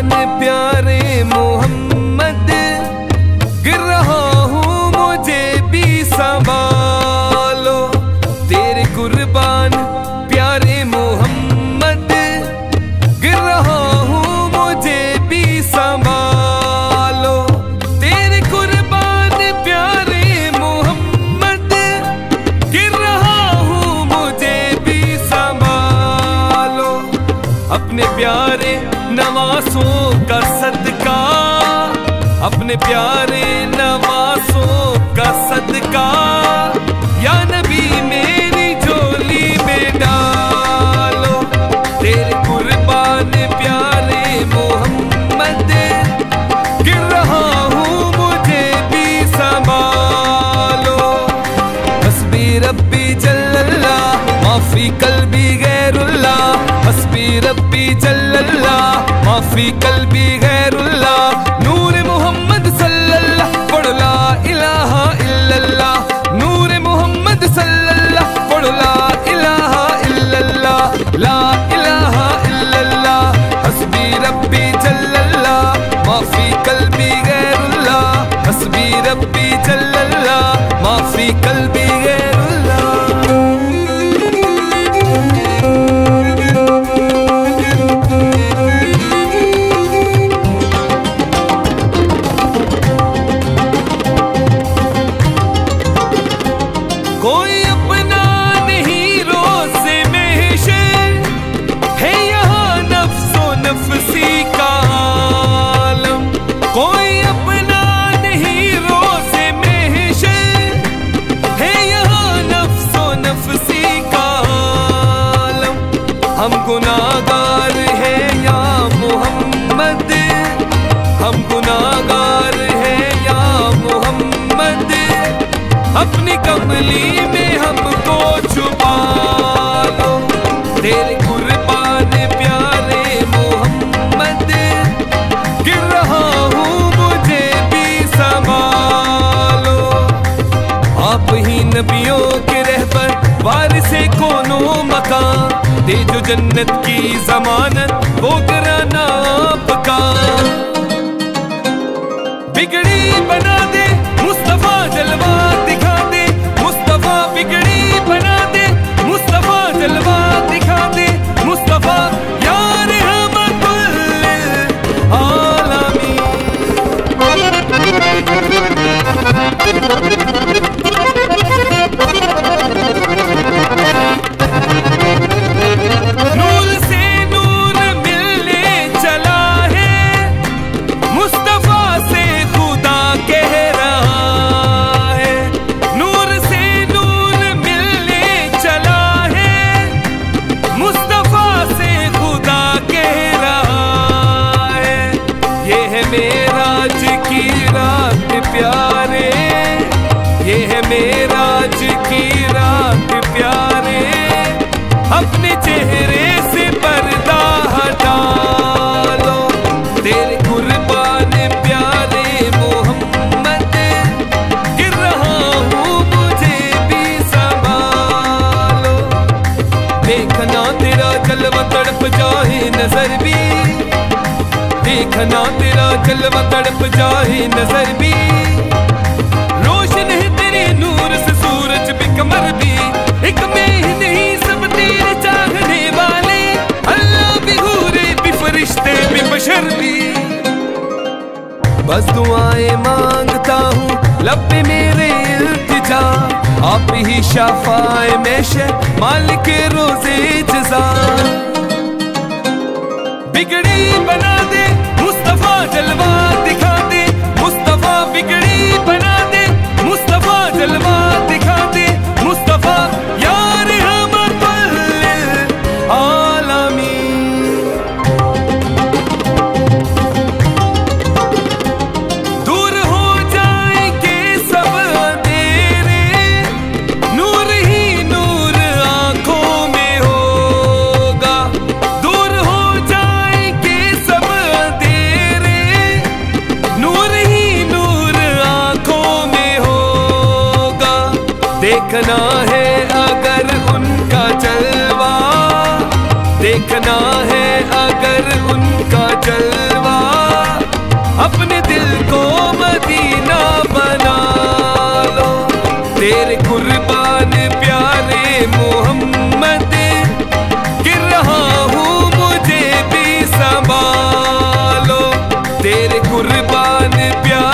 जाने प्यारे मोहम्मद नवासों का सदका, अपने प्यारे नवासों का सदका। या नबी मेरी झोली में डालो, तेरे कुर्बान प्यारे मोहम्मद। गिर रहा हूँ मुझे भी संभालो। हस्बी रब्बी जल्लल्ला माफ़ी गैरुल्ला हस्बी रब्बी जल्लल्ला माफ़ी कल्बी गैरुल्ला नूर गुनाहगार हैं या मोहम्मद? हम गुनाहगार हैं या मोहम्मद? अपनी कमली में हमको छुपा लो। तेरे कुर्बान प्यारे मोहम्मद गिर रहा हूँ मुझे भी संभालो। आप ही नबियों के रहबर, वारिसे कोनो मकान? दे जो जन्नत की जमानत, वो कराना आपका बिगड़ी बना दे, मुस्तफ़ा जलवा दिखा दे, मुस्तफ़ा बिगड़ी मेराज की रात प्यारे। ये है मेराज की रात प्यारे। अपने चेहरे से पर्दा हटा लो। तेरे कुर्बान प्यारे मोहम्मद, गिर रहा हूँ मुझे भी संभालो। देखना तेरा जलवा तड़प जाए नज़र भी देखना तेरा जलवा तड़प जाए नज़र भी। रोशन है तेरे नूर से सूरज भी कमर भी। एक में ही नहीं, सब तेरे चाहने वाले अल्लाह भी हूरे भी फरिश्ते, भी बशर भी। बस दुआएँ माँगता हूँ, लब मेरे इल्तिजा। आप ही शफाए में शे मालिक रोज़े जजा। बिगड़ी बना देखना है अगर उनका जलवा। देखना है अगर उनका जलवा। अपने दिल को मदीना बना लो। तेरे कुर्बान प्यारे मोहम्मद, गिर रहा हूँ मुझे भी संभालो। तेरे कुर्बान प्यारे